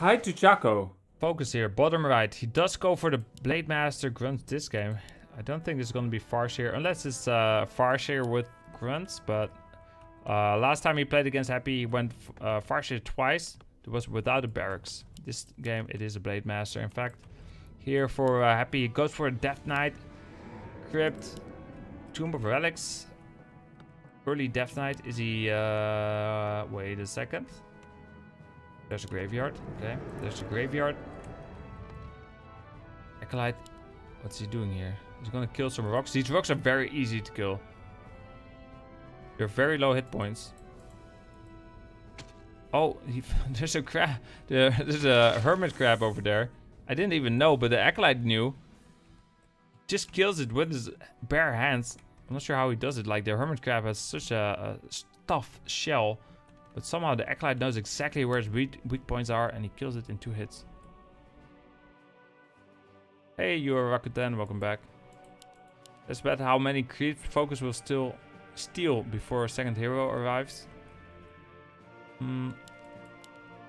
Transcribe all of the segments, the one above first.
hi to Chaco. Focus here, bottom right. He does go for the Blade Master Grunt this game. I don't think it's going to be Farseer, unless it's uh, Farseer with Grunts, but uh, last time he played against Happy, he went uh, Farseer twice. It was without a barracks. This game, it is a Blade Master. In fact, here for uh, Happy, he goes for a Death Knight, Crypt, Tomb of Relics, early Death Knight. Is he, uh, wait a second. There's a graveyard. Okay, there's a graveyard. Acolyte. What's he doing here? He's gonna kill some rocks. These rocks are very easy to kill. They're very low hit points. Oh, he, there's a crab. There's a hermit crab over there. I didn't even know, but the acolyte knew. Just kills it with his bare hands. I'm not sure how he does it. Like the hermit crab has such a, a tough shell but somehow the Acolyte knows exactly where his weak, weak points are and he kills it in two hits. Hey, you're Rakuten, welcome back. Let's bet how many creeps Focus will still steal before a second hero arrives. Hmm.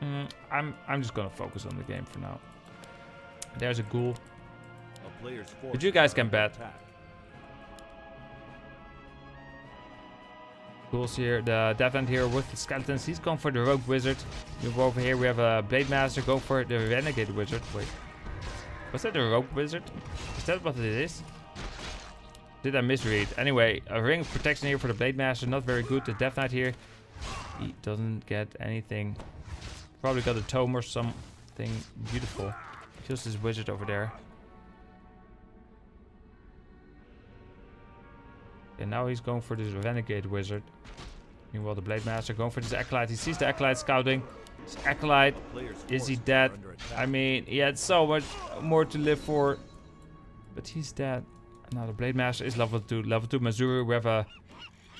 Mm, I'm I'm just gonna focus on the game for now. There's a ghoul. But you guys can bet. Attack. Ghouls here, the Devant here with the skeletons. He's going for the Rogue Wizard. Move over here, we have a Blade Master go for the Renegade Wizard. Wait. Was that the Rogue Wizard? Is that what it is? Did I misread? Anyway, a ring of protection here for the Blade Master. Not very good. The Death Knight here. He doesn't get anything. Probably got a tome or something beautiful. Kills this wizard over there. And now he's going for this Renegade Wizard. Meanwhile, the Blade Master going for this Acolyte. He sees the Acolyte scouting. This Acolyte, is he dead? I mean, he had so much more to live for. But he's dead. Now the Blade Master is level 2. Level 2 Mazuru. We have a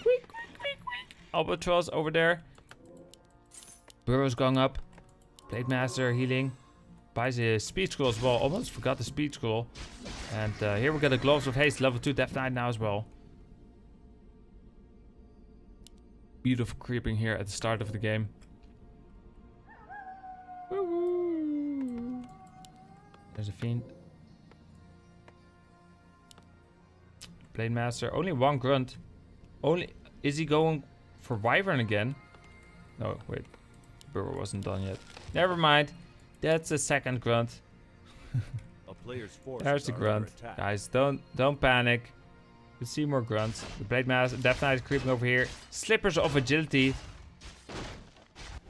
quick, quick, quick, quick. Albatross over there. Burrow's going up. Blade Master healing. Buys a speed scroll as well. Almost forgot the speed scroll. And uh, here we got the Gloves of Haste. Level 2 Death Knight now as well. Beautiful creeping here at the start of the game. There's a fiend. Blade Master. Only one grunt. Only is he going for Wyvern again? No, wait. Burrow wasn't done yet. Never mind. That's the second grunt. There's the grunt. Guys, don't don't panic. We see more grunts. The Blade Master, Death Knight is creeping over here. Slippers of Agility.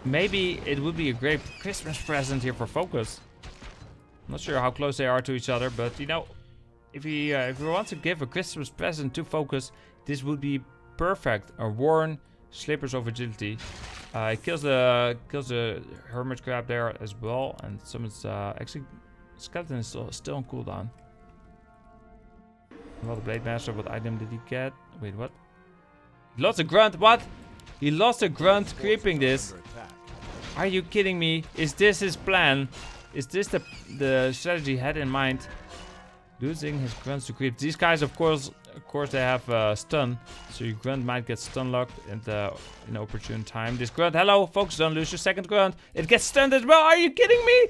Maybe it would be a great Christmas present here for Focus. I'm not sure how close they are to each other, but you know, if he uh, if he wants to give a Christmas present to Focus, this would be perfect. A worn Slippers of Agility. Uh, it kills the kills the Hermit Crab there as well, and summons uh, actually Skeleton is still, still on cooldown. Well, the Blade Master, what item did he get? Wait, what? He lost a grunt, what? He lost a grunt creeping this. Are you kidding me? Is this his plan? Is this the, the strategy he had in mind? Losing his grunts to creep. These guys, of course, of course, they have uh, stun. So your grunt might get stun locked at the an opportune time. This grunt, hello, folks, don't lose your second grunt. It gets stunned as well. Are you kidding me?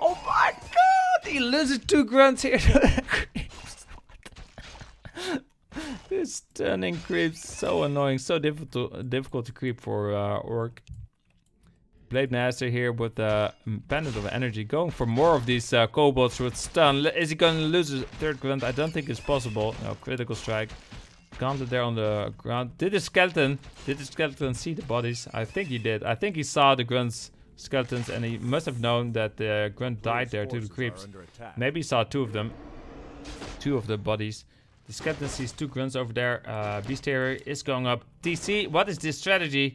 Oh my god! He loses two grunts here. this stunning creep so annoying, so difficult difficult to creep for uh, Orc. Blade Master here with a uh, Pendant of Energy, going for more of these uh, kobolds with stun. Is he going to lose his third grunt? I don't think it's possible. No, critical strike. Gauntlet there on the ground. Did the skeleton, did the skeleton see the bodies? I think he did. I think he saw the grunts skeletons and he must have known that the grunt died there to the creeps. Maybe he saw two of them. Two of the bodies. Sees two grunts over there. Uh, Bestiary is going up. TC, what is this strategy?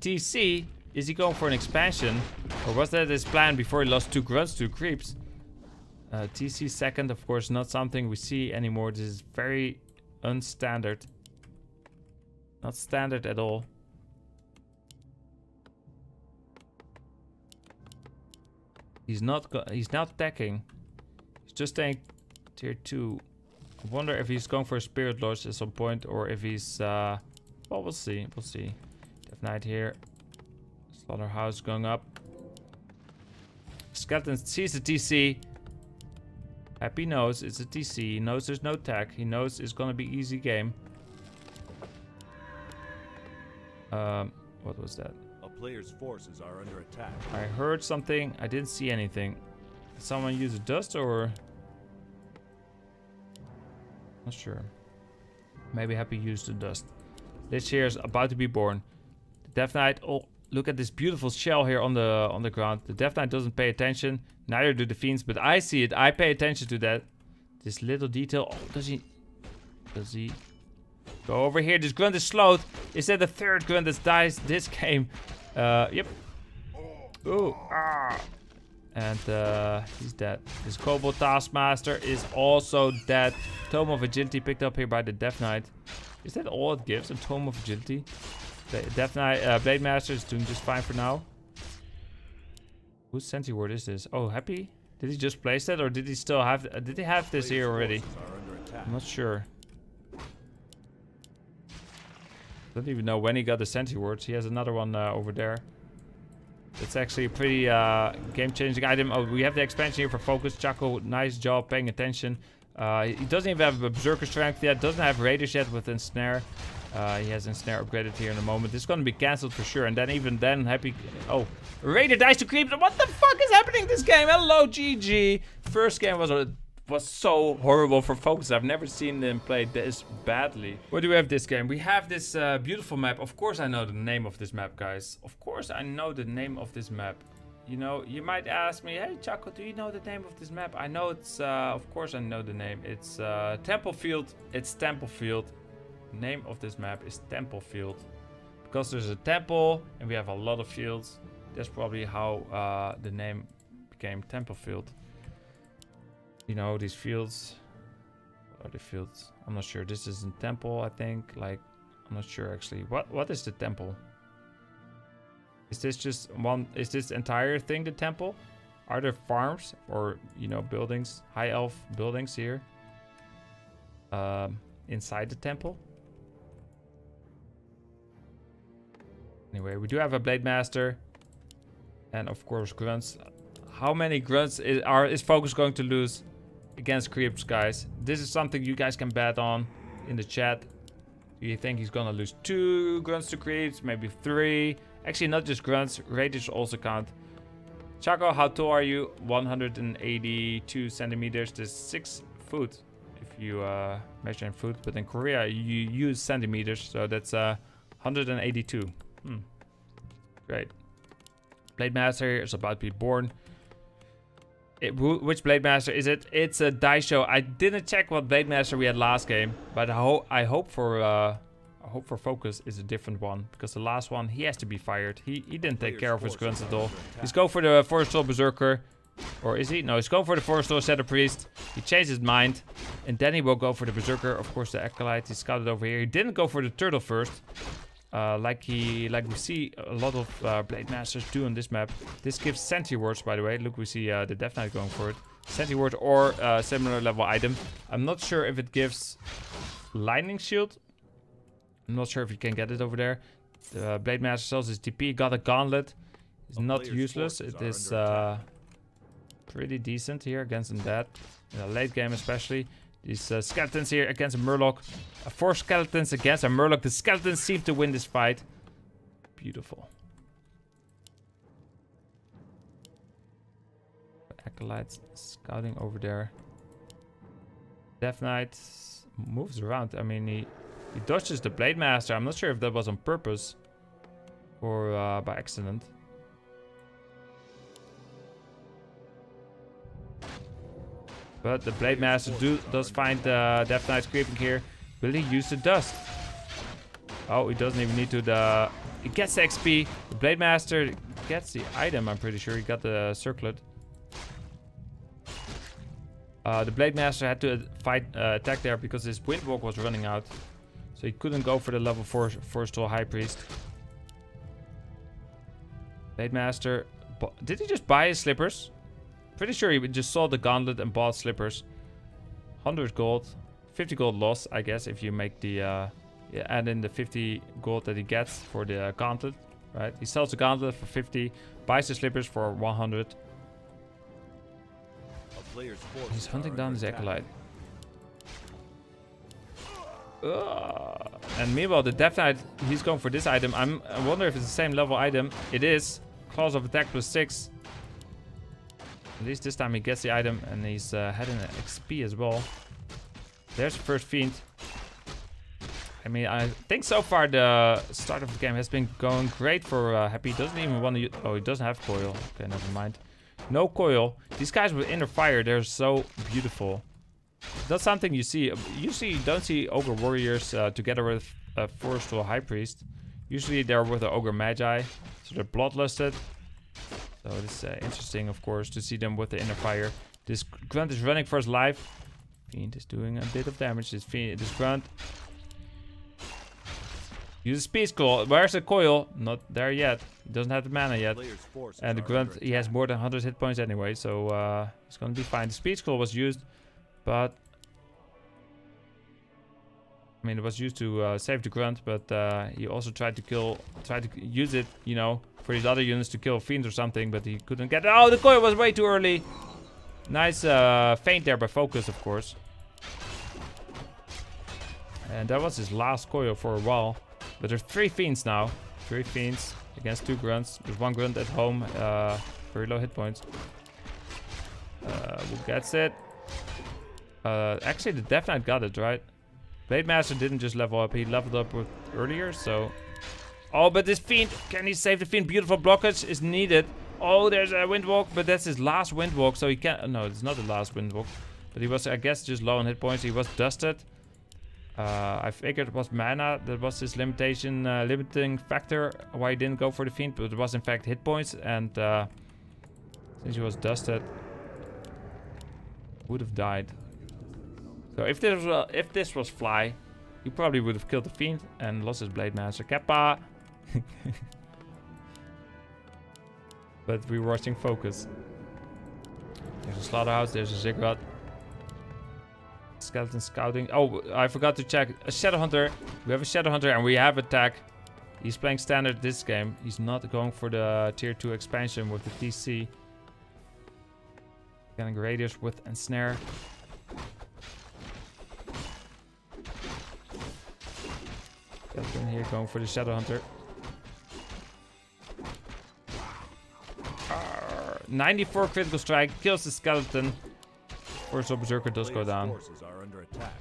TC, is he going for an expansion? Or was that his plan before he lost two grunts to creeps? Uh, TC second, of course, not something we see anymore. This is very unstandard. Not standard at all. He's not he's not attacking. He's just staying tier 2 I wonder if he's going for a Spirit Lodge at some point or if he's... Uh, well, we'll see. We'll see. Death Knight here. Slaughterhouse going up. Skeleton sees the TC. Happy knows it's a TC. He knows there's no tech. He knows it's gonna be easy game. Um, what was that? A player's forces are under attack. I heard something. I didn't see anything. Did someone use a dust or? Not sure. Maybe Happy used the dust. This here is about to be born. The Death Knight. Oh, look at this beautiful shell here on the on the ground. The Death Knight doesn't pay attention. Neither do the fiends, but I see it. I pay attention to that. This little detail. Oh, does he? Does he? Go over here. This grunt is slowed. Is that the third grunt that dies this game? Uh, yep. Ooh. Ah. And uh, he's dead. His Kobold Taskmaster is also dead. Tome of Agility picked up here by the Death Knight. Is that all it gives? A Tome of Agility? The Death Knight, uh, Blade Master is doing just fine for now. Whose Sentry Ward is this? Oh, Happy? Did he just place that or did he still have... Uh, did he have this here already? I'm not sure. Don't even know when he got the Sentry Wards. He has another one uh, over there. It's actually a pretty uh, game-changing item. Oh, we have the expansion here for focus. Chaco, nice job paying attention. Uh, he doesn't even have Berserker Strength yet. Doesn't have Raiders yet with Ensnare. Uh, he has Ensnare upgraded here in a moment. Is going to be cancelled for sure. And then even then, happy... Oh, Raider dies to creep. What the fuck is happening this game? Hello, GG. First game was a was so horrible for Focus. I've never seen them play this badly. What do we have this game? We have this uh, beautiful map. Of course I know the name of this map, guys. Of course I know the name of this map. You know, you might ask me, hey Chaco, do you know the name of this map? I know it's, uh, of course I know the name. It's uh, Templefield. It's Templefield. The name of this map is Templefield. Because there's a temple and we have a lot of fields. That's probably how uh, the name became Templefield you know, these fields. What are the fields? I'm not sure. This is a temple, I think. Like, I'm not sure actually. What What is the temple? Is this just one? Is this entire thing the temple? Are there farms or, you know, buildings, high elf buildings here? Um, inside the temple? Anyway, we do have a Blade Master. And of course, grunts. How many grunts is, are is Focus going to lose? Against creeps, guys. This is something you guys can bet on in the chat. Do you think he's gonna lose two grunts to creeps? Maybe three? Actually, not just grunts. Raiders also count. Chaco, how tall are you? 182 centimeters. There's six foot if you uh, measure in foot. But in Korea, you use centimeters. So that's uh, 182. Hmm. Great. Blade Master is about to be born. It, which Blade Master is it? It's a Daisho. I didn't check what Blade Master we had last game, but I, ho I hope for uh, I hope for Focus is a different one because the last one he has to be fired. He he didn't take care of his grunts at all. He's going for the Forest Troll Berserker, or is he? No, he's going for the Forest Troll Setter Priest. He changed his mind, and then he will go for the Berserker. Of course, the Acolyte. He scouted over here. He didn't go for the Turtle first. Uh, like he, like we see a lot of uh, Blade Masters do on this map. This gives Sentry Wards, by the way. Look, we see uh, the Death Knight going for it. Sentry Ward or uh, similar level item. I'm not sure if it gives Lightning Shield. I'm not sure if you can get it over there. The Blade Master sells his TP. Got a Gauntlet. It's not useless. It is uh, pretty decent here against Undead. In the late game especially. These uh, skeletons here against a Murloc. Uh, four skeletons against a Murloc. The skeletons seem to win this fight. Beautiful. Acolytes scouting over there. Death Knight moves around. I mean, he, he dodges the Blade Master. I'm not sure if that was on purpose or uh, by accident. But the Blade Master do, does find the Death Knight creeping here. Will he use the dust? Oh, he doesn't even need to. The He gets the XP. The Blade Master gets the item, I'm pretty sure. He got the circlet. Uh, the Blade Master had to fight uh, attack there because his Windwalk was running out. So he couldn't go for the level 4 Forest Troll High Priest. Blade Master... Did he just buy his slippers? Pretty sure he just saw the gauntlet and bought slippers. 100 gold. 50 gold loss, I guess, if you make the... Uh, add in the 50 gold that he gets for the uh, gauntlet, right? He sells the gauntlet for 50, buys the slippers for 100. Player's He's hunting down his acolyte. Ugh. And meanwhile, the Death Knight, he's going for this item. I'm, I wonder if it's the same level item. It is. Claws of attack plus 6. At least this time he gets the item and he's uh, an XP as well. There's the first Fiend. I mean, I think so far the start of the game has been going great for uh, Happy. He doesn't even want to... Oh, he doesn't have coil. Okay, never mind. No coil. These guys with inner fire, they're so beautiful. That's something you see. Usually you don't see Ogre Warriors uh, together with a Forest Troll High Priest. Usually they're with the Ogre Magi. So they're bloodlusted. So it's uh, interesting, of course, to see them with the inner fire. This Grunt is running for his life. Fiend is doing a bit of damage. This, Fiend, this Grunt. Use Speed Scroll. Where's the coil? Not there yet. He doesn't have the mana yet. And the grunt, he has more than 100 hit points anyway, so uh, he's gonna be fine. The speed scroll was used, but I mean, it was used to uh, save the grunt, but uh, he also tried to kill, tried to use it, you know, for his other units to kill fiends or something, but he couldn't get. Oh, the coil was way too early. Nice uh, feint there by focus, of course. And that was his last coil for a while. But there's three fiends now. Three fiends against two grunts. There's one grunt at home. Uh, very low hit points. Uh, who gets it? Uh, actually, the Death Knight got it, right? Blade Master didn't just level up. He leveled up with earlier, so... Oh, but this Fiend... Can he save the Fiend? Beautiful blockage is needed. Oh, there's a Windwalk, but that's his last Windwalk, so he can't... No, it's not the last Windwalk. But he was, I guess, just low on hit points. He was dusted. Uh, I figured it was mana that was his limitation, uh, limiting factor why he didn't go for the fiend, but it was in fact hit points, and uh, since he was dusted, would have died. So if this was uh, if this was fly, he probably would have killed the fiend and lost his blade master Kappa. but we're watching focus. There's a slaughterhouse. There's a ziggurat. Skeleton scouting. Oh, I forgot to check. A Shadow Hunter. We have a Shadow Hunter and we have attack. He's playing standard this game. He's not going for the tier 2 expansion with the TC. Getting raiders with ensnare. Here going for the Shadow Hunter. 94 critical strike. Kills the skeleton. First Berserker does go down. forces are under attack.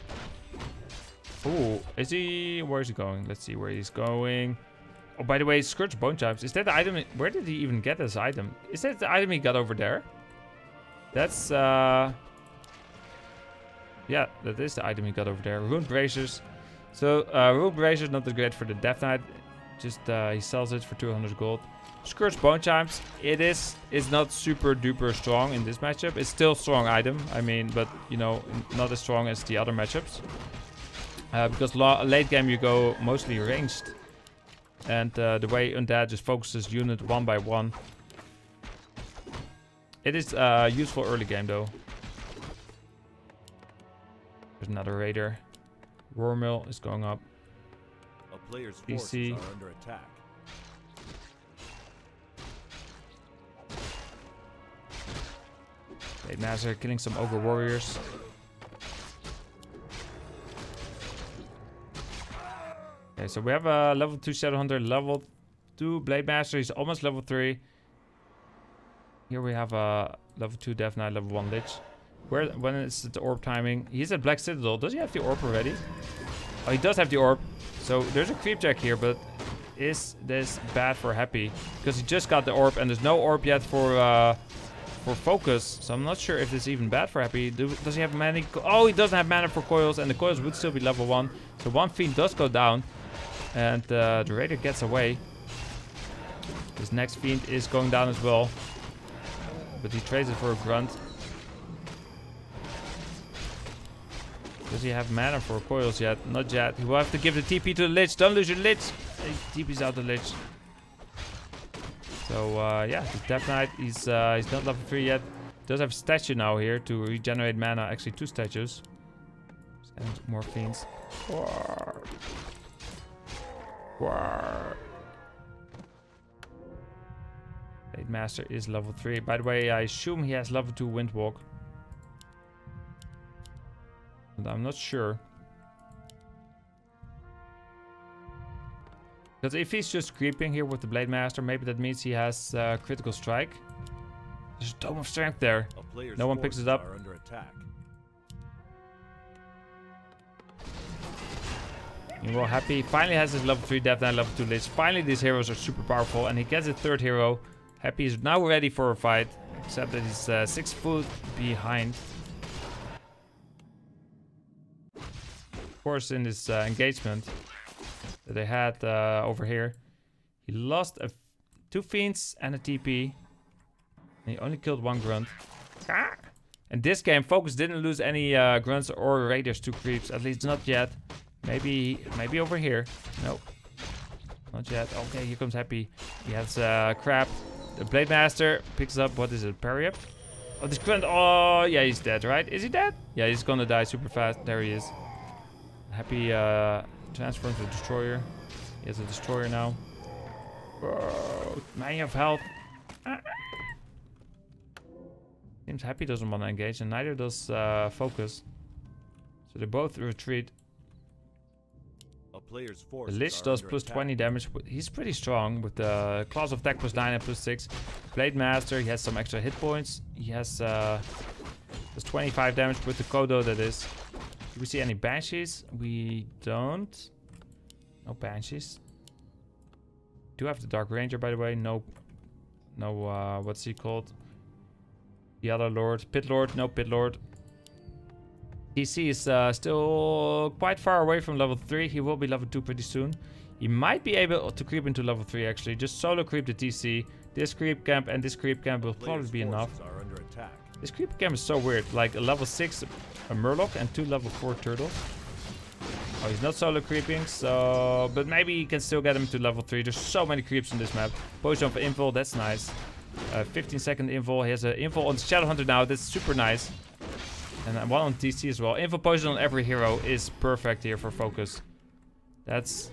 Oh, is he? Where is he going? Let's see where he's going. Oh, by the way, Scourge Bone Chimes. Is that the item? Where did he even get this item? Is that the item he got over there? That's, uh... Yeah, that is the item he got over there. Rune Bracers. So, uh, Bracers not that great for the Death Knight. Just, uh, he sells it for 200 gold. Scourge Bone Chimes. It is, is not super duper strong in this matchup. It's still strong item. I mean, but, you know, not as strong as the other matchups. Uh, because late game you go mostly ranged. And uh, the way Undead just focuses unit one by one. It is uh, useful early game though. There's another raider. War Mill is going up. A player's DC. forces are under attack. Blade Master killing some Ogre Warriors. Okay, so we have a level 2 Shadowhunter, level 2 Blade Master, he's almost level 3. Here we have a level 2 Death Knight, level 1 Lich. Where, when is the orb timing? He's at Black Citadel. Does he have the orb already? Oh, he does have the orb. So there's a creep jack here, but is this bad for Happy? Because he just got the orb and there's no orb yet for uh, for focus. So I'm not sure if this is even bad for Happy. Do, does he have many? Oh, he doesn't have mana for coils and the coils would still be level 1. So one fiend does go down. And uh, the raider gets away. This next fiend is going down as well. But he trades it for a grunt. Does he have mana for coils yet? Not yet. He will have to give the TP to the Lich. Don't lose your Lich. He TP's out the Lich. So uh, yeah, the Death Knight, he's, uh, he's not level 3 yet. Does have a statue now here to regenerate mana. Actually two statues. And more fiends. Roar. Roar. Blade Master is level 3. By the way, I assume he has level 2 Windwalk. But I'm not sure. Because if he's just creeping here with the Blade Master, maybe that means he has uh, critical strike. There's a Tome of Strength there. No one picks it up. Under attack. Meanwhile, Happy finally has his level 3 Death Knight, level 2 Lich. Finally, these heroes are super powerful, and he gets a third hero. Happy is now ready for a fight, except that he's uh, 6 foot behind. Course, in this uh, engagement that they had uh, over here, he lost a, two Fiends and a TP. And he only killed one Grunt. Ah! In this game, Focus didn't lose any uh, Grunts or Raiders to creeps, at least not yet. Maybe, maybe over here. Nope. Not yet. Okay, here comes Happy. He has uh, crap. The Blade Master picks up, what is it, parry up? Oh, this grunt, oh, yeah, he's dead, right? Is he dead? Yeah, he's gonna die super fast. There he is. Happy uh, transforms to Destroyer. He has a Destroyer now. Whoa, many of health. Seems Happy doesn't want to engage, and neither does uh, Focus. So they both retreat. A player's The Lich does plus attack. 20 damage. He's pretty strong with the claws of attack plus 9 and plus 6. Blade Master, he has some extra hit points. He has uh, does 25 damage with the Kodo, that is. Do we see any Banshees? We don't. No Banshees. Do have the Dark Ranger, by the way. No, no, uh, what's he called? The other Lord. Pit Lord. No Pit Lord. TC is uh, still quite far away from level 3. He will be level 2 pretty soon. He might be able to creep into level 3 actually. Just solo creep the TC. This creep camp and this creep camp will probably be enough. Are under attack. This creep camp is so weird. Like a level 6 a Murloc and two level 4 turtles. Oh, he's not solo creeping, so... But maybe he can still get him to level 3. There's so many creeps on this map. Potion for invul, that's nice. Uh, 15 second invul. He has an invul on Shadowhunter now. That's super nice. And one on TC as well. Info potion on every hero is perfect here for focus. That's,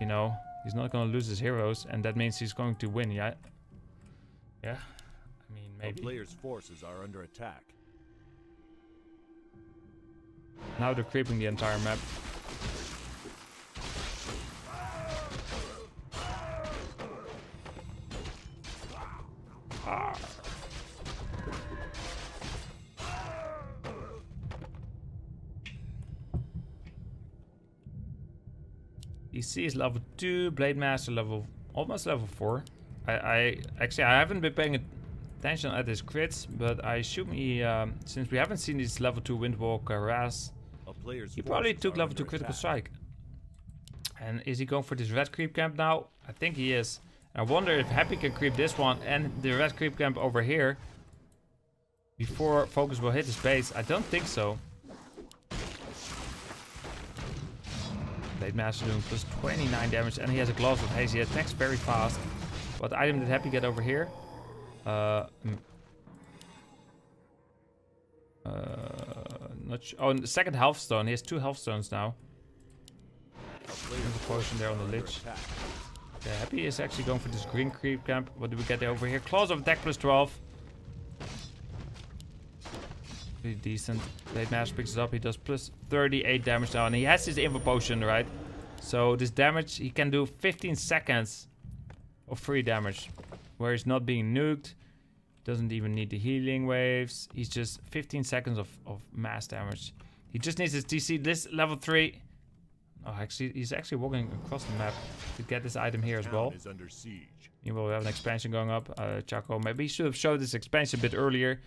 you know, he's not going to lose his heroes. And that means he's going to win, yeah? Yeah? A player's forces are under attack. Now they're creeping the entire map. Ah. TC is level 2, Blade Master level almost level 4. I, I actually I haven't been paying attention at his crits, but I assume he um, since we haven't seen his level 2 Windwalk harass, he probably took level 2 critical attack. strike. And is he going for this red creep camp now? I think he is. I wonder if Happy can creep this one and the red creep camp over here before Focus will hit his base. I don't think so. Blade Master doing plus 29 damage and he has a Gloves of Haste. He attacks very fast. What item did Happy get over here? Uh, mm. uh, not su- oh, the second health stone. He has two health stones now. There's a potion there on the lich. Happy is actually going for this green creep camp. What do we get over here? Claws of attack plus 12. Pretty decent. Blade Master picks it up. He does plus 38 damage now. And he has his info potion, right? So this damage, he can do 15 seconds of free damage. Where he's not being nuked. Doesn't even need the healing waves. He's just 15 seconds of, of mass damage. He just needs his TC. This level 3. Oh, actually, he's actually walking across the map to get this item here as well. is under siege. Meanwhile, we have an expansion going up. Uh, Chaco, maybe he should have showed this expansion a bit earlier.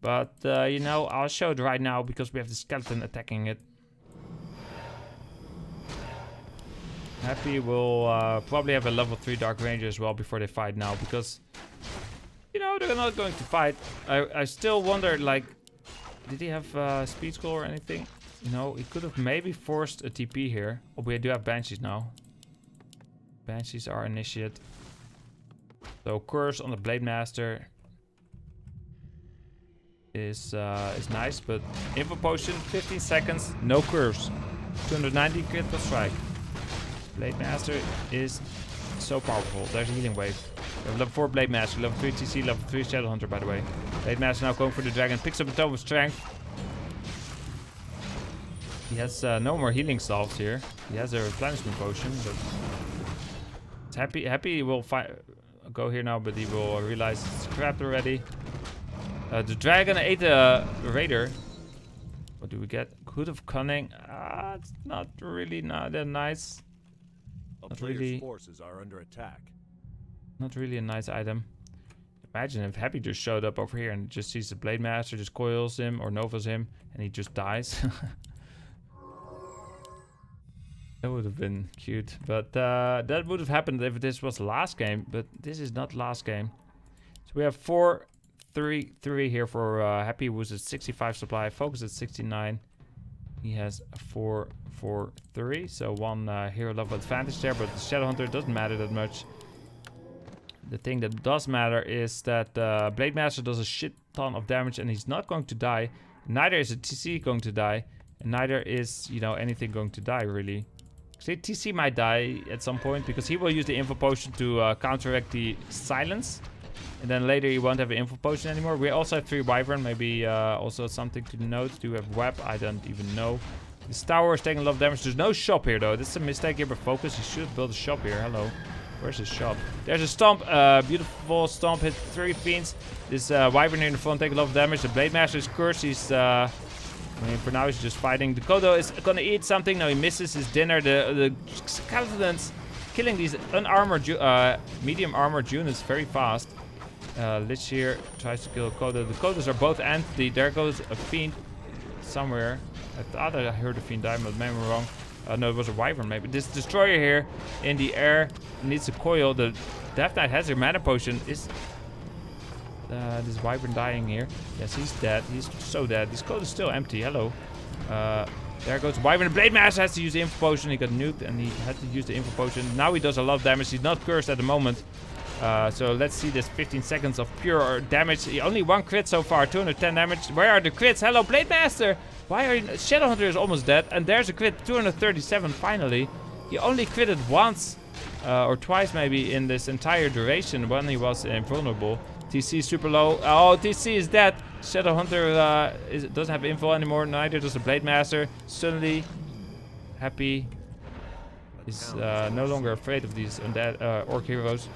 But, uh, you know, I'll show it right now because we have the skeleton attacking it. Happy will uh, probably have a level 3 Dark Ranger as well before they fight now. Because, you know, they're not going to fight. I, I still wonder, like, did he have uh, speed scroll or anything? You know, he could have maybe forced a TP here. Oh, we do have Banshees now. Banshees are initiate. So curse on the Blade Master is uh, is nice, but info potion 15 seconds, no curse. 290 critical strike. Blade Master is so powerful. There's a healing wave. We have level 4 Blade Master, level 3 TC, level 3 Shadowhunter by the way. Blade Master now going for the dragon, picks up a tome of strength. He has uh, no more healing salves here. He has a replenishment potion, but it's happy. Happy will go here now, but he will realize it's trapped already. Uh, the dragon ate a raider. What do we get? Hood of Cunning. Ah, it's not really not that nice. Not really. forces are under attack. Not really a nice item. Imagine if Happy just showed up over here and just sees the Blade Master, just coils him or novas him, and he just dies. that would have been cute. But uh, that would have happened if this was last game. But this is not last game. So we have four, three, three here for uh, Happy, who's at 65 supply. Focus at 69. He has a four, four, three. So one uh, hero level advantage there. But the Shadowhunter doesn't matter that much. The thing that does matter is that uh, Blade Master does a shit ton of damage and he's not going to die. Neither is a TC going to die. And neither is, you know, anything going to die, really. Actually, TC might die at some point because he will use the Info Potion to uh, counteract the Silence. And then later he won't have an Info Potion anymore. We also have 3 Wyvern, maybe uh, also something to note. Do we have Web? I don't even know. This tower is taking a lot of damage. There's no shop here, though. This is a mistake here, but focus. You should build a shop here. Hello. Where's the shop? There's a stomp. Uh, beautiful stomp. Hit three fiends. This uh, wyvern here in the front take a lot of damage. The blade master is cursed. He's. Uh, I mean, for now he's just fighting. The Kodo is gonna eat something. No, he misses his dinner. The the skeletons killing these unarmored, uh, medium armored units very fast. Uh, Lich here tries to kill Kodo. The Kodos are both anti. There goes a fiend somewhere. I thought I heard a fiend die, but maybe I'm wrong. Uh, no, it was a wyvern maybe. This destroyer here in the air needs a coil. The Death Knight has a mana potion. Is uh, this wyvern dying here? Yes, he's dead. He's so dead. This Kodo is still empty. Hello. Uh, there goes wyvern. Blade Master has to use the info potion. He got nuked and he had to use the info potion. Now he does a lot of damage. He's not cursed at the moment. Uh, so let's see this 15 seconds of pure damage. Only one crit so far, 210 damage. Where are the crits? Hello, Blade Master! Why are you... Shadowhunter is almost dead. And there's a crit, 237 finally. He only critted once uh, or twice maybe in this entire duration when he was invulnerable. TC super low. Oh, TC is dead. Shadowhunter uh, is, doesn't have info anymore. Neither does the Blade Master. Suddenly, happy is uh, no longer afraid of these undead uh, orc heroes.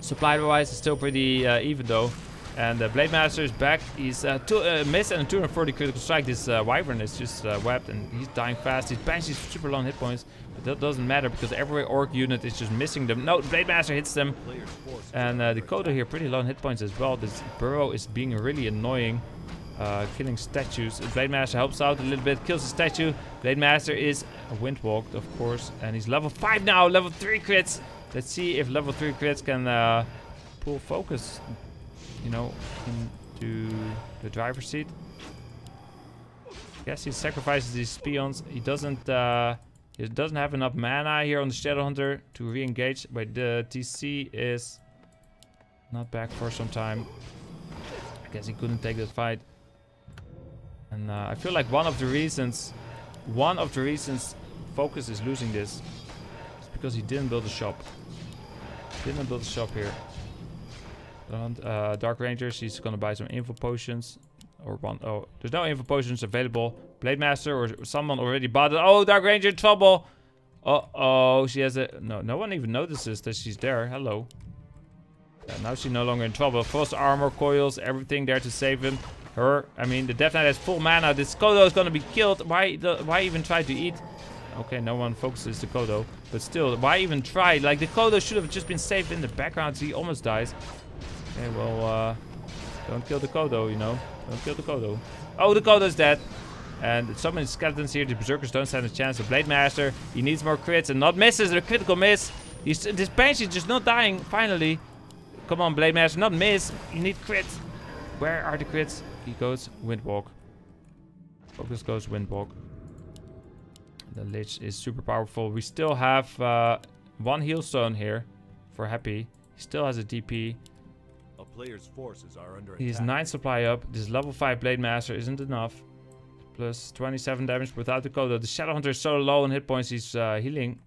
Supply-wise, it's still pretty uh, even though. And the Blade Master is back. He's uh, two, uh, missed and a 240 critical strike. This uh, Wyvern is just uh, webbed and he's dying fast. His Banshee's super long hit points. But that doesn't matter because every orc unit is just missing them. No, Blade Master hits them. And uh, the Kodo here, pretty on hit points as well. This Burrow is being really annoying. Uh, killing statues. Blade Master helps out a little bit, kills the statue. Blade Master is windwalked, of course. And he's level 5 now, level 3 crits. Let's see if level 3 crits can uh, pull focus, you know, into the driver's seat. Guess he sacrifices these peons. He doesn't uh, he doesn't have enough mana here on the Shadowhunter to re-engage. But the TC is not back for some time. I guess he couldn't take that fight. And uh, I feel like one of the reasons, one of the reasons Focus is losing this is because he didn't build a shop. Didn't build a shop here. Uh, Dark Rangers, he's gonna buy some info potions. Or one, oh, there's no info potions available. Blade Master or someone already bought it. Oh, Dark Ranger in trouble. Uh oh, she has a, no, no one even notices that she's there. Hello. Yeah, now she's no longer in trouble. Frost armor, coils, everything there to save him. Her, I mean, the Death Knight has full mana. This Kodo is gonna be killed. Why, why even try to eat? Okay, no one focuses the Kodo. But still, why even try? Like, the Kodo should have just been saved in the background. He almost dies. Okay, well, uh, don't kill the Kodo, you know. Don't kill the Kodo. Oh, the Kodo's dead. And so many skeletons here. The Berserkers don't stand a chance. The Blade Master, he needs more crits and not misses. A critical miss. He's, this Banshee's just not dying, finally. Come on, Blade Master, not miss. You need crits. Where are the crits? He goes Windwalk. Focus goes Windwalk. The Lich is super powerful. We still have uh, one heal stone here for Happy. He still has a DP. Player's forces are under He has attack. 9 supply up. This level 5 Blade Master isn't enough. Plus 27 damage without the Kodo. The Shadow Hunter is so low on hit points, he's uh, healing.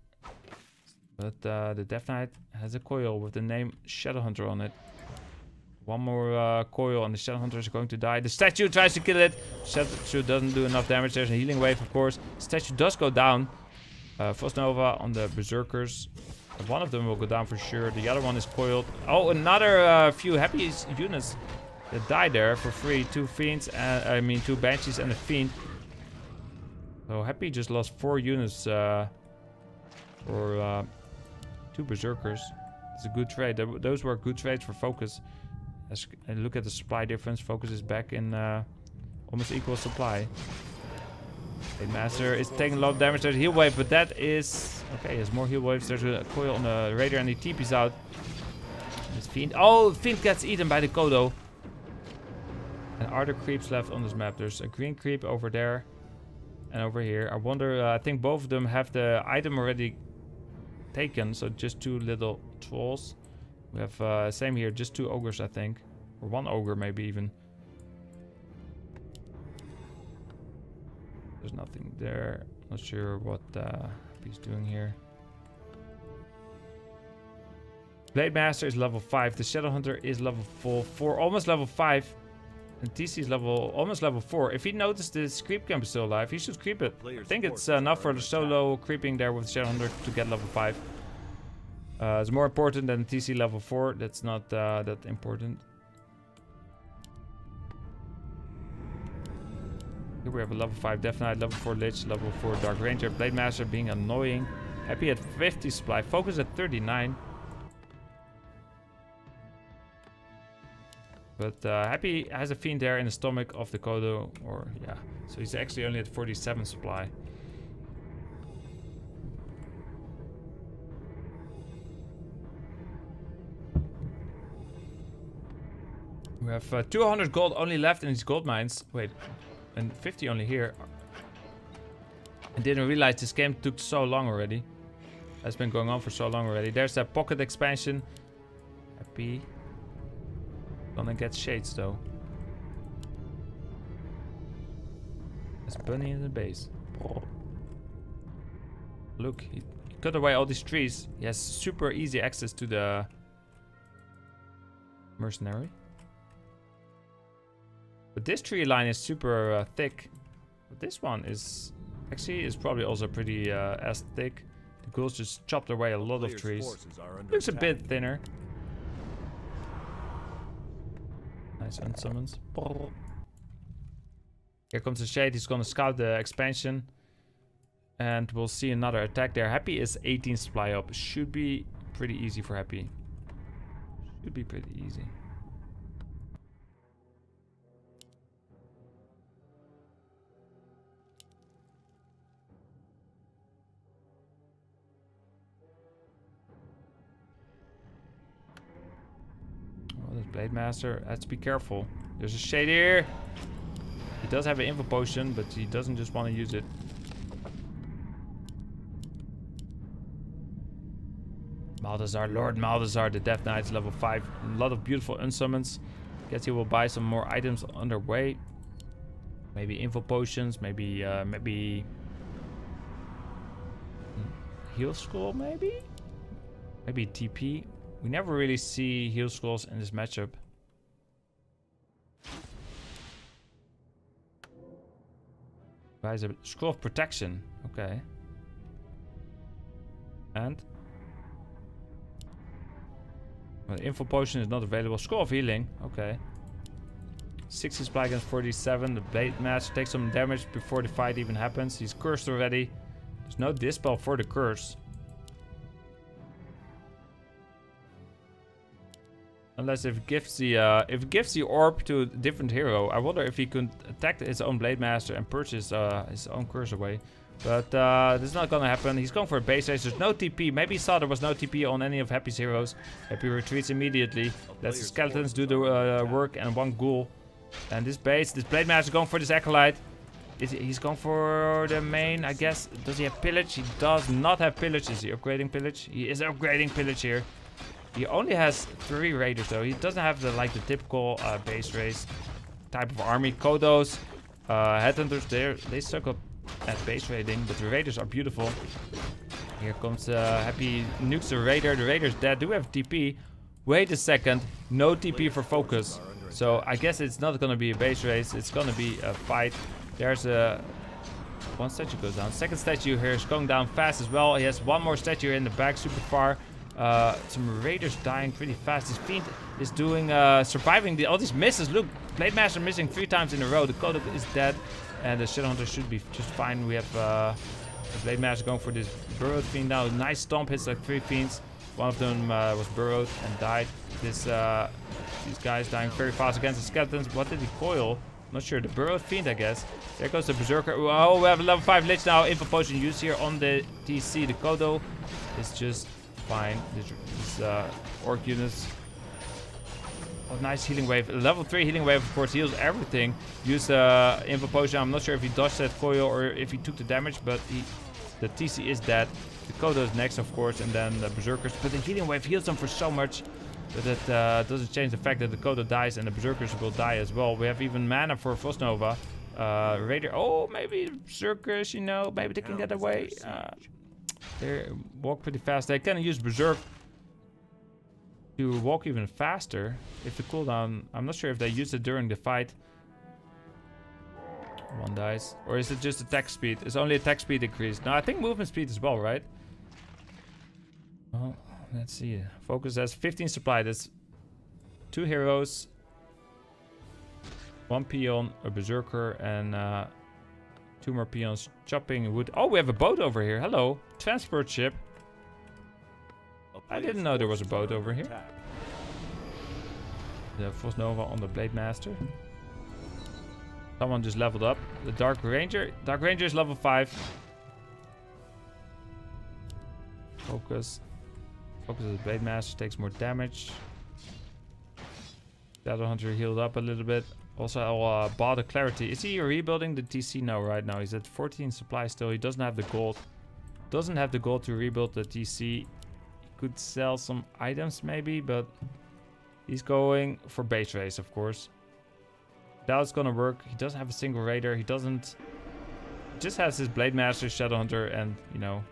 But uh, the Death Knight has a coil with the name Shadow Hunter on it. One more uh, coil and the Shadow Hunter is going to die. The statue tries to kill it. Statue doesn't do enough damage. There's a healing wave, of course. Statue does go down. Uh, Frost Nova on the Berserkers. One of them will go down for sure. The other one is coiled. Oh, another uh, few happy units that die there for free. Two Fiends, and, I mean two Banshees and a Fiend. So Happy just lost four units uh, for uh, two Berserkers. It's a good trade. Th those were good trades for Focus. As, and look at the supply difference. Focus is back in uh, almost equal supply. Blade Master is taking a lot of damage. There's a heal wave, but that is... Okay, there's more heal waves. There's a coil on the Raider and he TP's out. This Fiend... Oh, Fiend gets eaten by the Kodo. And are there creeps left on this map? There's a green creep over there. And over here. I wonder... Uh, I think both of them have the item already taken. So just two little trolls. We have... Uh, same here. Just two ogres, I think. Or one ogre, maybe even. There's nothing there. Not sure what uh, he's doing here. Blade Master is level 5. The Shadow Hunter is level 4, 4 almost level 5. And TC is level almost level 4. If he noticed this creep camp is still alive, he should creep it. I think it's uh, enough for the solo creeping there with Shadow Hunter to get level 5. Uh, it's more important than TC level 4. That's not uh, that important. We have a level 5 Death Knight, level 4 Lich, level 4 Dark Ranger, Blade Master being annoying. Happy at 50 supply, Focus at 39. But uh, Happy has a Fiend there in the stomach of the Kodo, or yeah. So he's actually only at 47 supply. We have uh, 200 gold only left in these gold mines. Wait, and 50 only here. I didn't realize this game took so long already. That's been going on for so long already. There's that pocket expansion. Happy. Gonna get shades though. There's bunny in the base. Look, he cut away all these trees. He has super easy access to the mercenary. But this tree line is super uh, thick. But this one is actually is probably also pretty uh, as thick. The ghouls just chopped away a lot of trees. Looks a bit thinner. Nice unsummons. Here comes the shade. He's gonna scout the expansion. And we'll see another attack there. Happy is 18 supply up. Should be pretty easy for Happy. Should be pretty easy. Blade Master. Has to be careful. There's a shade here. He does have an info potion, but he doesn't just want to use it. Maldazar, Lord Maldazar, the Death Knight, level 5. A lot of beautiful unsummons. Guess he will buy some more items on their way. Maybe info potions, maybe, uh, maybe... Heal scroll, maybe? Maybe TP. We never really see heal scrolls in this matchup. Buys a scroll of protection. Okay. And? Well, the info potion is not available. Scroll of healing. Okay. 60 supply against 47. The blade master takes some damage before the fight even happens. He's cursed already. There's no dispel for the curse. Unless if gives the uh, if gives the orb to a different hero, I wonder if he could attack his own blade master and purchase uh, his own curse away. But uh, this is not gonna happen. He's going for a base race. There's no TP. Maybe he saw there was no TP on any of Happy's heroes. Happy retreats immediately. Lets the skeletons do the uh, work and one ghoul. And this base, this blade master is going for this acolyte. Is he, he's going for the main, I guess. Does he have pillage? He does not have pillage. Is he upgrading pillage? He is upgrading pillage here. He only has three raiders though. He doesn't have the like the typical uh, base race type of army. Kodos, uh, headhunters, they they suck up at base raiding, but the raiders are beautiful. Here comes uh, Happy nukes the raider. The raider's dead. Do have TP? Wait a second. No TP for focus. So I guess it's not gonna be a base race. It's gonna be a fight. There's a one statue goes down. Second statue here is going down fast as well. He has one more statue in the back, super far. Uh, some raiders dying pretty fast. This fiend is doing uh, surviving the all these misses. Look, Blade Master missing three times in a row. The Kodo is dead, and the Shadowhunter should be just fine. We have uh, the Blade Master going for this burrowed fiend now. Nice stomp hits like three fiends. One of them uh, was burrowed and died. This uh, these guys dying very fast against the skeletons. What did he coil? Not sure. The burrowed fiend, I guess. There goes the berserker. Oh, we have a level five lich now. Info potion used here on the TC. The Kodo is just fine. This, this uh, orc units. Oh, nice healing wave. Level 3 healing wave, of course, heals everything. Use uh, info potion. I'm not sure if he dodged that coil or if he took the damage, but he, the TC is dead. The Kodo is next, of course, and then the berserkers. But the healing wave heals them for so much. But that uh, doesn't change the fact that the Kodo dies and the berserkers will die as well. We have even mana for Frostnova. Uh, Raider. Oh, maybe berserkers, you know, maybe they can get away. Uh, they walk pretty fast. They can use Berserk to walk even faster if the cooldown... I'm not sure if they use it during the fight. One dies. Or is it just attack speed? It's only attack speed increased. No, I think movement speed as well, right? Well, let's see. Focus has 15 supply. That's two heroes, one peon, a berserker, and uh, Two more peons chopping wood. Oh, we have a boat over here. Hello. Transport ship. I didn't know there was a boat over here. The Frostnova on the Blade Master. Someone just leveled up. The Dark Ranger. Dark Ranger is level 5. Focus. Focus of the Blade Master takes more damage. Shadow Hunter healed up a little bit. Also, I'll uh, a clarity. Is he rebuilding the TC? No, right now. He's at 14 supply still. He doesn't have the gold. Doesn't have the gold to rebuild the TC. He could sell some items maybe, but he's going for base race, of course. That's gonna work. He doesn't have a single raider. He doesn't... Just has his Blade Master, Shadow Hunter, and, you know,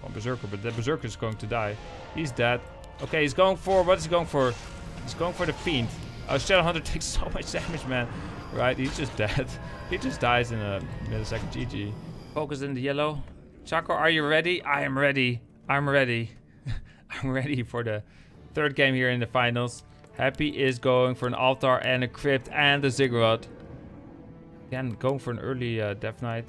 one Berserker. But the Berserker is going to die. He's dead. Okay, he's going for... What is he going for? He's going for the Fiend. Oh, Shadowhunter takes so much damage, man. Right, he's just dead. he just dies in a millisecond. GG. Focus in the yellow. Chaco, are you ready? I am ready. I'm ready. I'm ready for the third game here in the finals. Happy is going for an altar and a crypt and a ziggurat. Again, going for an early uh, Death Knight.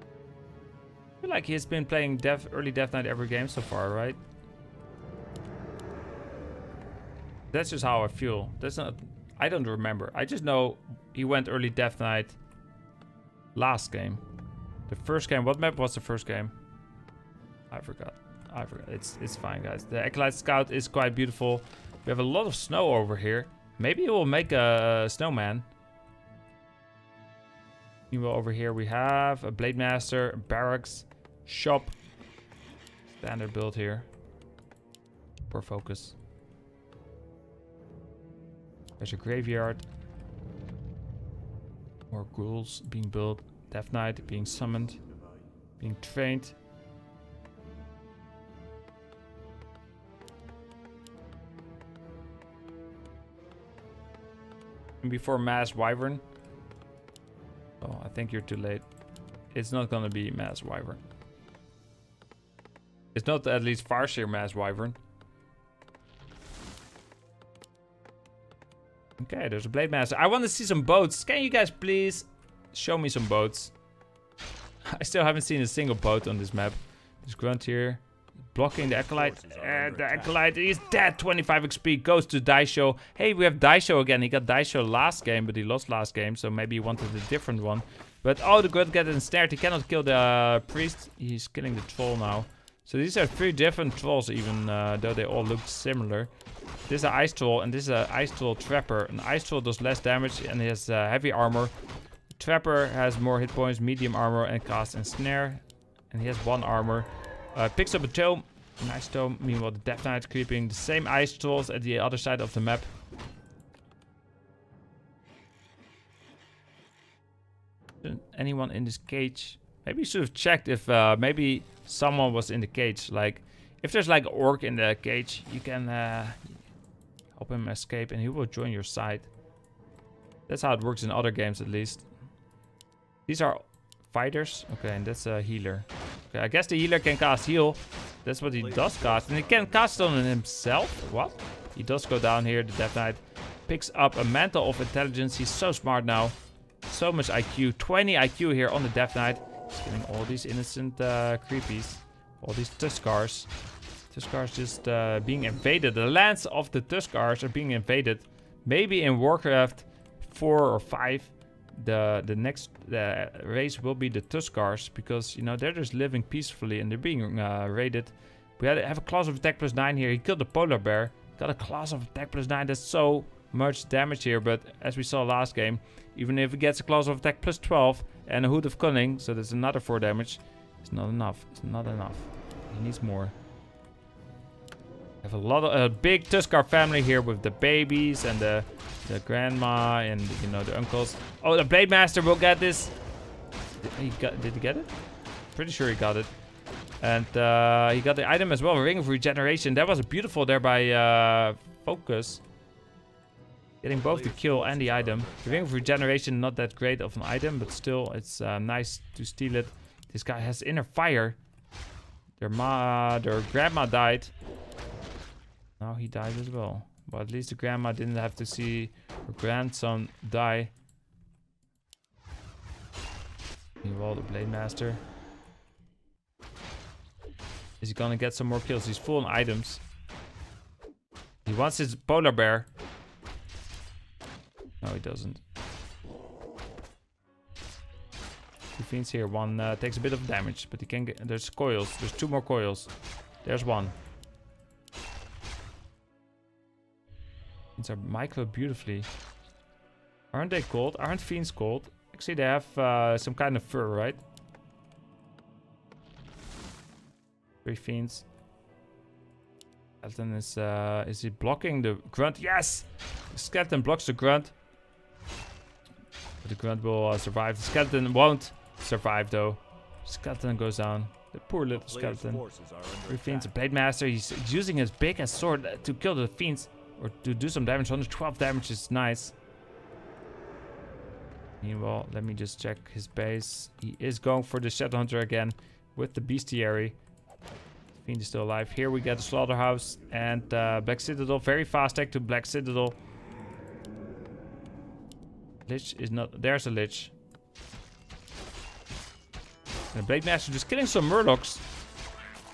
I feel like he's been playing Death, early Death Knight every game so far, right? That's just how I feel. That's not. I don't remember. I just know he went early Death Knight last game. The first game. What map was the first game? I forgot. I forgot. It's it's fine, guys. The Acolyte Scout is quite beautiful. We have a lot of snow over here. Maybe we'll make a snowman. Meanwhile, over here we have a Blade Master, barracks, shop. Standard build here. Poor focus. There's a graveyard. More ghouls being built. Death Knight being summoned. Being trained. And before Mass Wyvern. Oh, I think you're too late. It's not gonna be Mass Wyvern. It's not at least Farseer Mass Wyvern. Okay, there's a Blade Master. I want to see some boats. Can you guys please show me some boats? I still haven't seen a single boat on this map. This grunt here. Blocking the Acolyte. Uh, the Acolyte is dead. 25 XP. Goes to Daisho. Hey, we have Daisho again. He got Daisho last game, but he lost last game. So maybe he wanted a different one. But oh, the Grunt got ensnared. He cannot kill the uh, Priest. He's killing the Troll now. So these are three different Trolls even, uh, though they all look similar. This is an Ice Troll and this is an Ice Troll Trapper. An Ice Troll does less damage and has uh, heavy armor. The Trapper has more hit points, medium armor and cast ensnare. And he has one armor. Uh, picks up a tome. An ice tome. Meanwhile, the Death Knight creeping. The same Ice Trolls at the other side of the map. Anyone in this cage? Maybe you should have checked if uh, maybe someone was in the cage. Like, If there's like an orc in the cage, you can uh, help him escape and he will join your side. That's how it works in other games at least. These are fighters. Okay, and that's a healer. Okay, I guess the healer can cast heal. That's what he does cast. And he can cast on himself. What? He does go down here, the Death Knight. Picks up a Mantle of Intelligence. He's so smart now. So much IQ. 20 IQ here on the Death Knight. He's killing all these innocent uh, creepies. All these Tuskarrs. Tuskarrs just uh, being invaded. The lands of the Tuskarrs are being invaded. Maybe in Warcraft 4 or 5 the the next uh, race will be the Tuskarrs because you know they're just living peacefully and they're being uh, raided. We had, have a claws of attack plus nine here. He killed the polar bear. Got a claws of attack plus nine. That's so much damage here. But as we saw last game, even if he gets a claws of attack plus 12 and a hood of cunning, so that's another four damage, it's not enough. It's not enough. He needs more. have a lot of a big Tuskarr family here with the babies and the the grandma and you know the uncles. Oh, the blade master will get this. Did he got? Did he get it? Pretty sure he got it. And uh, he got the item as well, Ring of Regeneration. That was beautiful there by uh, Focus. Getting both the kill and the item. The Ring of Regeneration, not that great of an item, but still, it's uh, nice to steal it. This guy has inner fire. Their ma, their grandma died. Now he died as well. But at least the grandma didn't have to see her grandson die. Meanwhile, the Blade Master. Is he gonna get some more kills? He's full on items. He wants his polar bear. No, he doesn't. Two fiends here. One uh, takes a bit of damage, but he can get... There's coils. There's two more coils. There's one. Fiends are micro beautifully. Aren't they cold? Aren't fiends cold? Actually, they have uh, some kind of fur, right? Three fiends. Skeleton is, uh, is he blocking the grunt? Yes! Skeleton blocks the grunt. But the grunt will uh, survive. The skeleton won't survive though. Skeleton goes down. The poor little skeleton. Three fiends. A blade master. He's using his big ass sword to kill the fiends. Or to do some damage. 112 damage is nice. Meanwhile, let me just check his base. He is going for the Shadowhunter again with the Bestiary. Fiend is still alive. Here we get the Slaughterhouse and uh, Black Citadel. Very fast tech to Black Citadel. Lich is not... There's a Lich. And the Blade Master just killing some Murlocs.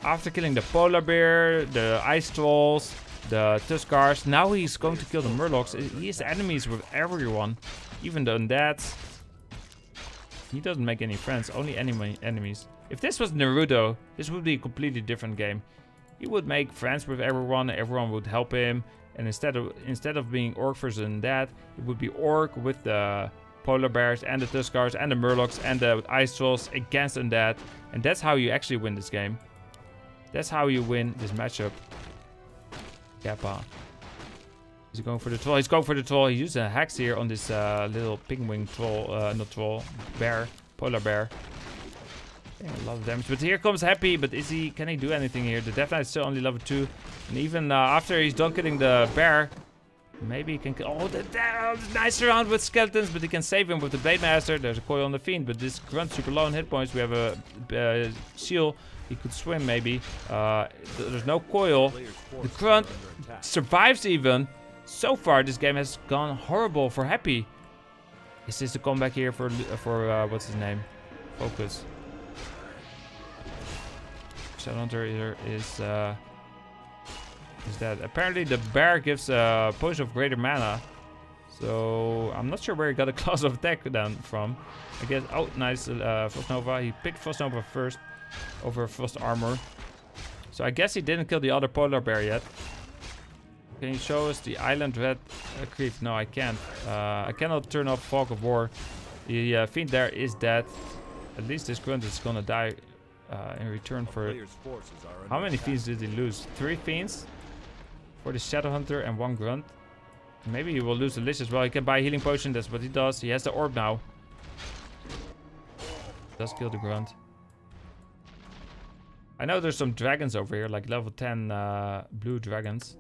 After killing the Polar Bear, the Ice Trolls, the Tuskarrs. Now he's going to kill the Murlocs. He has enemies with everyone. Even the Undeads. He doesn't make any friends. Only enemy enemies. If this was Naruto, this would be a completely different game. He would make friends with everyone, everyone would help him. And instead of instead of being Orc versus Undead, it would be Orc with the Polar Bears and the Tuskarrs and the Murlocs and the Ice Trolls against Undead. And that's how you actually win this game. That's how you win this matchup. Kappa. He's going for the troll. He's going for the troll. He used a hex here on this uh, little penguin troll, uh, not troll, bear, polar bear. Yeah, a lot of damage. But here comes Happy. But is he? Can he do anything here? The Death Knight is still only level 2. And even uh, after he's done killing the bear, maybe he can. Oh, the, the, nice round with skeletons. But he can save him with the Blade Master. There's a coil on the Fiend. But this grunt super low on hit points. We have a uh. He could swim maybe. Uh, there's no coil. The grunt survives even. So far, this game has gone horrible for Happy. Is this the comeback here for, for uh, what's his name? Focus. Shadowhunter is uh, is that apparently the bear gives a potion of greater mana. So I'm not sure where he got a claws of attack then from. I guess oh nice uh, Frost Nova. He picked Frost Nova first over Frost Armor. So I guess he didn't kill the other polar bear yet. Can you show us the island red uh, creep? No, I can't. Uh, I cannot turn off Fog of War. The uh, fiend there is dead. At least this grunt is gonna die uh, in return for. How many fiends did he lose? Three fiends for the Shadow Hunter and one grunt. Maybe he will lose the Lich as well. He can buy a healing potion. That's what he does. He has the orb now. Does kill the grunt. I know there's some dragons over here, like level 10 uh, blue dragons.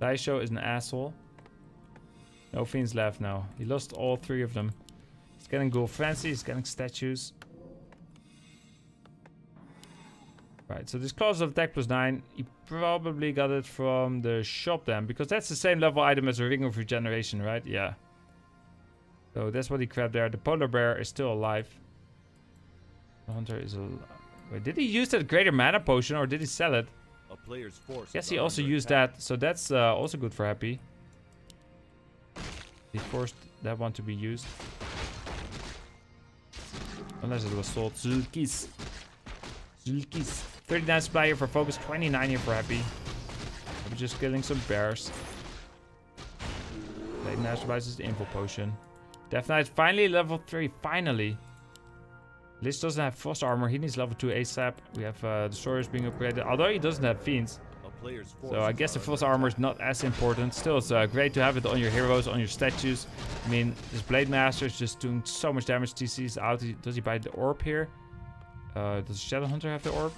Daisho is an asshole. No fiends left now. He lost all three of them. He's getting gold fancy, he's getting statues. Right, so this claws of attack plus 9, he probably got it from the shop then, because that's the same level item as a Ring of Regeneration, right? Yeah. So that's what he grabbed there. The polar bear is still alive. The hunter is alive. Wait, did he use that greater mana potion or did he sell it? A player's force. Yes, he also used that, so that's uh, also good for Happy. He forced that one to be used. Unless it was sold. Zulkis. Zulkis. 39 supply here for focus, 29 here for Happy. I'm just killing some bears. Blade Master buys the info potion. Death Knight finally level 3, finally. Lich doesn't have frost armor, he needs level 2 ASAP. We have uh, the Saurus being upgraded, although he doesn't have fiends. So I guess the forces frost are under armor is not as important. Still, it's uh, great to have it on your heroes, on your statues. I mean, this Blade Master is just doing so much damage. TC is out. Does he buy the orb here? Uh, does Shadow Hunter have the orb?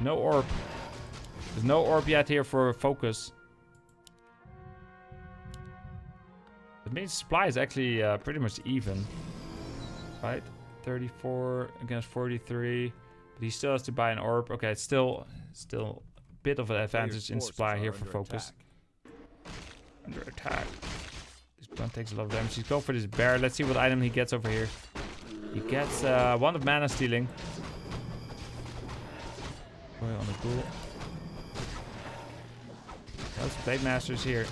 No orb. There's no orb yet here for focus. The main supply is actually uh, pretty much even. Right? 34 against 43. But he still has to buy an orb. Okay, it's still still bit of an advantage in supply here for focus. attack. Under attack. This one takes a lot of damage. He's going for this bear. Let's see what item he gets over here. He gets uh, wand of mana stealing. Boy on the ghoul. Those Blade Masters here.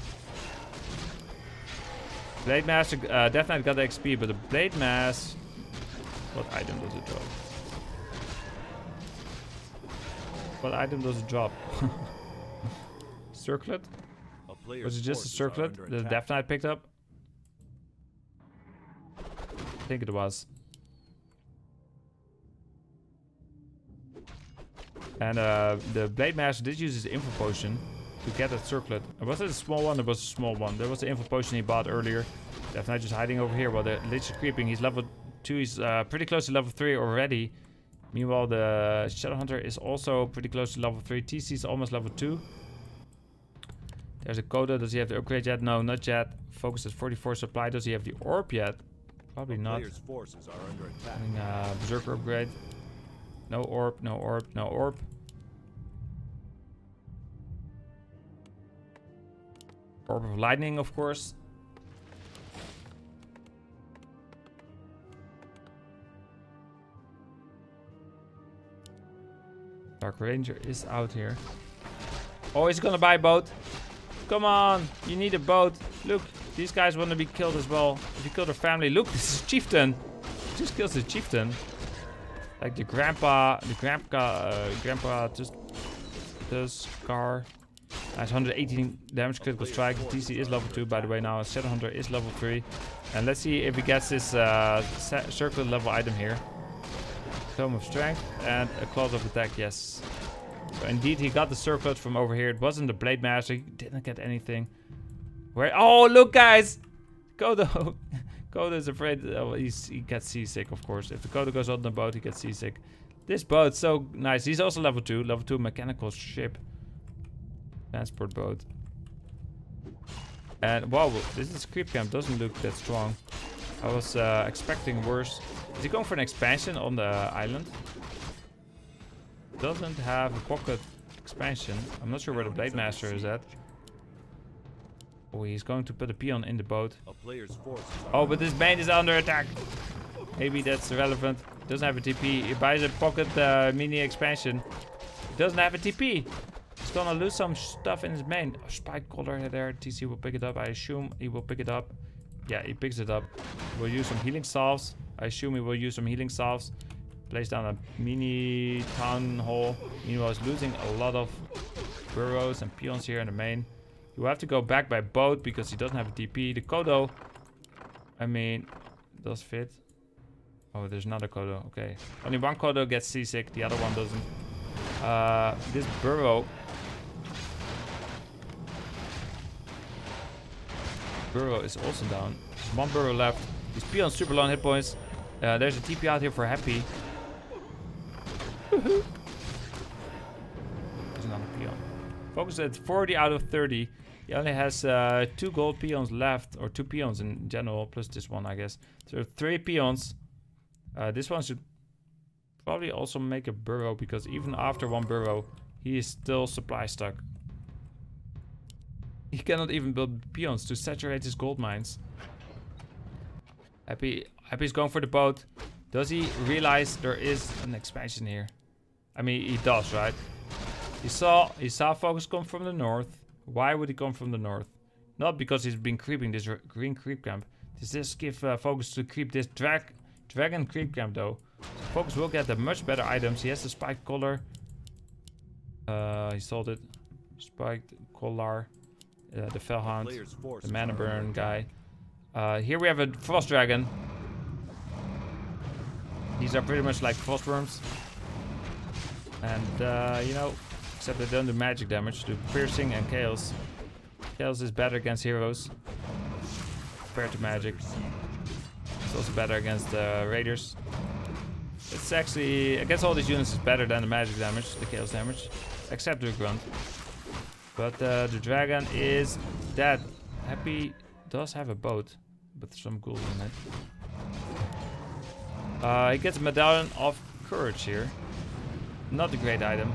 Blade Master, uh, Death Knight got the XP, but the Blade Mass. What item does it drop? What item does it drop? Circlet? Was it just a circlet that. Death Knight picked up? I think it was. And uh, the Blade Master did use his info potion to get that circlet. Was it a small one? There was a small one. There was the info potion he bought earlier. Death Knight just hiding over here while the Lich is creeping. He's level 2. He's uh, pretty close to level 3 already. Meanwhile, the Shadow Hunter is also pretty close to level 3. TC is almost level 2. There's a Kodo. Does he have the upgrade yet? No, not yet. Focus at 44 supply. Does he have the orb yet? Probably not. forces are under attack. A uh, Berserker upgrade. No orb, no orb, no orb. Orb of Lightning, of course. Dark Ranger is out here. Oh, he's gonna buy a boat. Come on, you need a boat. Look, these guys want to be killed as well. If you kill their family, look, this is Chieftain. Just kills the Chieftain. Like the grandpa, the grandpa, uh, grandpa just does car. Nice 118 damage critical strike. TC is level 2 by the way now. Shadow Hunter is level 3. And let's see if he gets this uh, circle level item here. Tome of Strength and a Claws of Attack, yes. So indeed he got the circlet from over here. It wasn't the Blade Master. He didn't get anything. Where? Oh, look guys! Kodo. Kodo is afraid. Oh, he's, he gets seasick, of course. If the Kodo goes on the boat, he gets seasick. This boat's so nice. He's also level 2. Level 2 mechanical ship. Transport boat. And wow, this is creep camp. Doesn't look that strong. I was uh, expecting worse. Is he going for an expansion on the island? Doesn't have a pocket expansion. I'm not sure where the Blade Master is at. Oh, he's going to put a peon in the boat. A player's forces are Oh, but this main is under attack. Maybe that's relevant. Doesn't have a TP. He buys a pocket uh, mini expansion. Doesn't have a TP. He's gonna lose some stuff in his main. Oh, spike collar there. TC will pick it up. I assume he will pick it up. Yeah, he picks it up. We'll use some healing salves. I assume he will use some healing salves. Place down a mini town hall. Meanwhile, he's losing a lot of burrows and peons here in the main. You have to go back by boat because he doesn't have a TP. The Kodo, I mean, does fit. Oh, there's another Kodo. Okay. Only one Kodo gets seasick, the other one doesn't. Uh, this burrow. Burrow is also down. There's one burrow left. He's P on super low on hit points. Uh, there's a TP out here for Happy. There's another peon. Focus at 40 out of 30. He only has uh, two gold peons left, or two peons in general, plus this one, I guess. So three peons. Uh, this one should probably also make a burrow, because even after one burrow, he is still supply stuck. He cannot even build peons to saturate his gold mines. Happy, Happy's going for the boat. Does he realize there is an expansion here? I mean, he does, right? He saw he saw focus come from the north. Why would he come from the north? Not because he's been creeping this green creep camp. Does this give uh, focus to creep this drag dragon creep camp though? So focus will get the much better items. He has the spiked collar. Uh, he sold it. Spiked collar. Uh, the fellhound. The mana burn guy. Uh, here we have a frost dragon. These are pretty much like frost worms. And, uh, you know, except they don't do magic damage, do piercing and chaos. Chaos is better against heroes compared to magic. It's also better against uh, raiders. It's actually, against all these units, is better than the magic damage, the chaos damage, except the grunt. But uh, the dragon is dead. Happy does have a boat with some ghouls in it. Uh, he gets a medallion of courage here. Not a great item.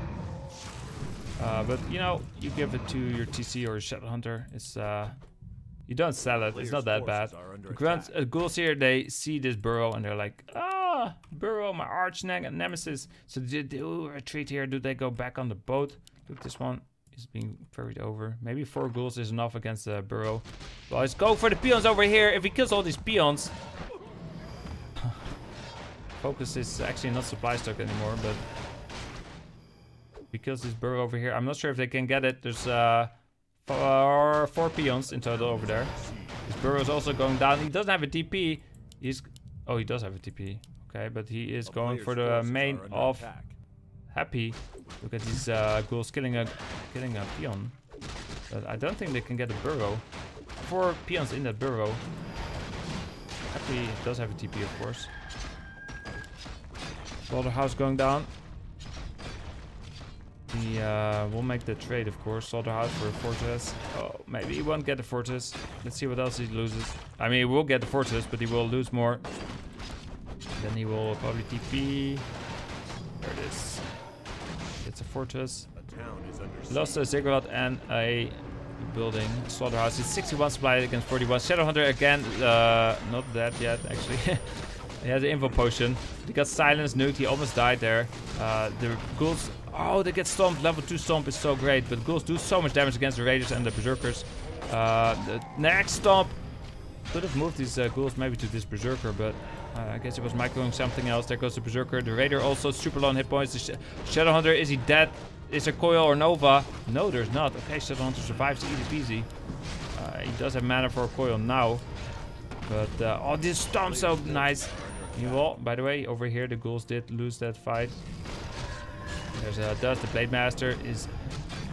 Uh, but you know, you give it to your TC or a Shadow Hunter. It's uh, you don't sell it. It's not that bad. The grunt uh, ghouls here, they see this burrow and they're like, ah, burrow, my arch ne nemesis. So do they do retreat here? Do they go back on the boat? Look, this one is being ferried over. Maybe four ghouls is enough against the burrow. Well, let's go for the peons over here. If he kills all these peons, focus is actually not supply stock anymore, but because this burrow over here, I'm not sure if they can get it. There's uh, four, four peons in total over there. This burrow is also going down. He doesn't have a TP. He's oh, he does have a TP. Okay, but he is going for the main of attack. Happy. Look at these uh, ghouls killing a killing a peon. But I don't think they can get a burrow. Four peons in that burrow. Happy does have a TP, of course. Slaughterhouse going down. He uh, will make the trade, of course. Slaughterhouse for a fortress. Oh, maybe he won't get the fortress. Let's see what else he loses. I mean, he will get the fortress, but he will lose more. Then he will probably TP. There it is. It's a fortress. A Lost a ziggurat and a building. Slaughterhouse is 61 supply against 41. Shadowhunter again. Uh, not dead yet, actually. he has an info potion. He got silenced, nuked. He almost died there. Uh, the ghouls Oh, they get stomped. Level 2 stomp is so great. But ghouls do so much damage against the raiders and the berserkers. Uh, the next stomp. Could have moved these uh, ghouls maybe to this berserker, but uh, I guess it was microing something else. There goes the berserker. The raider also super low on hit points. The sh shadow hunter, is he dead? Is there coil or nova? No, there's not. Okay, shadow hunter survives easy peasy. Uh, he does have mana for a coil now. But, uh, oh, this stomp so nice. Well, by the way, over here the ghouls did lose that fight. There's a dust. The Blade Master is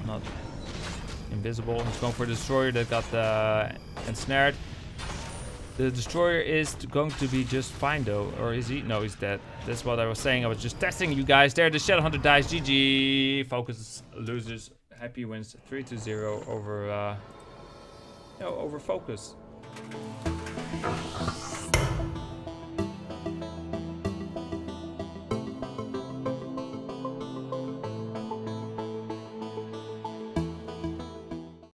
not invisible. He's going for the Destroyer that got uh, ensnared. The Destroyer is going to be just fine though. Or is he? No, he's dead. That's what I was saying. I was just testing you guys. There, the Shadow Hunter dies. GG. Focus loses. Happy wins 3 to 0 over, uh, no, over Focus.